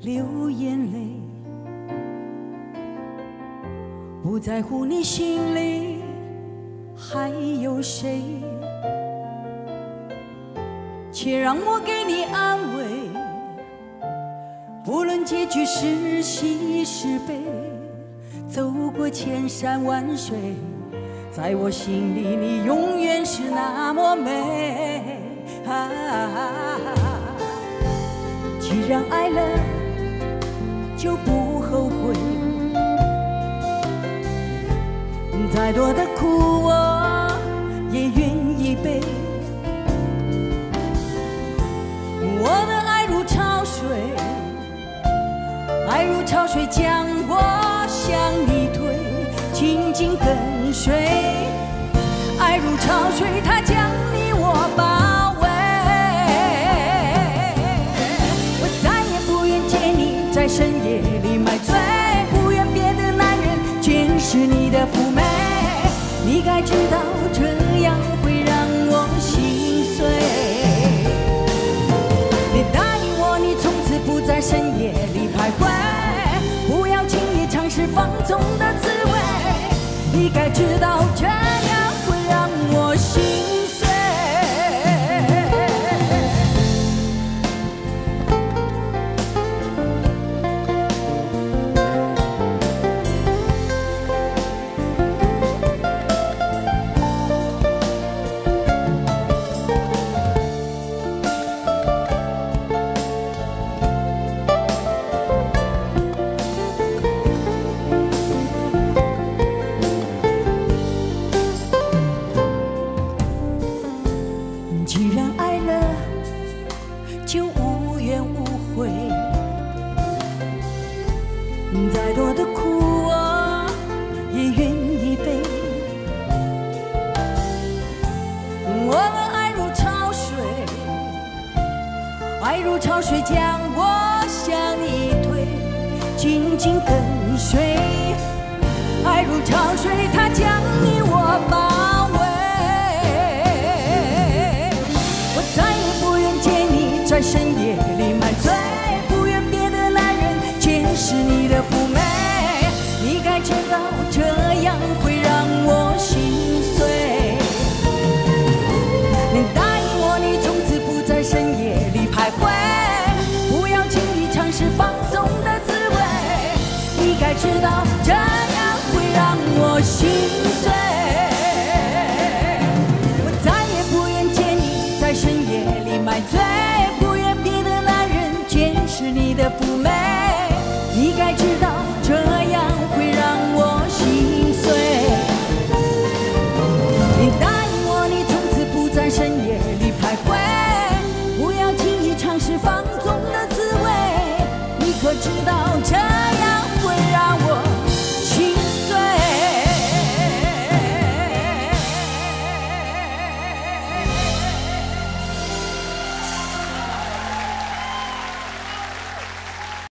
流眼泪，不在乎你心里还有谁，且让我给你安慰。不论结局是喜是悲，走过千山万水，在我心里你永远是那么美。啊，既然爱了，就不后悔。再多的苦我也愿意背。我的爱如潮水，爱如潮水将我向你推，紧紧跟随。爱如潮水，它在深夜里买醉，不愿别的男人见识你的妩媚。你该知道，这样会让我心碎。别答应我，你从此不在深夜里徘徊，不要轻易尝试放纵的滋味。你该知再多的苦我也愿意背。我的爱如潮水，爱如潮水将我向你推，紧紧跟随。爱如潮水，它将你我包围。我再也不愿见你在深我知道这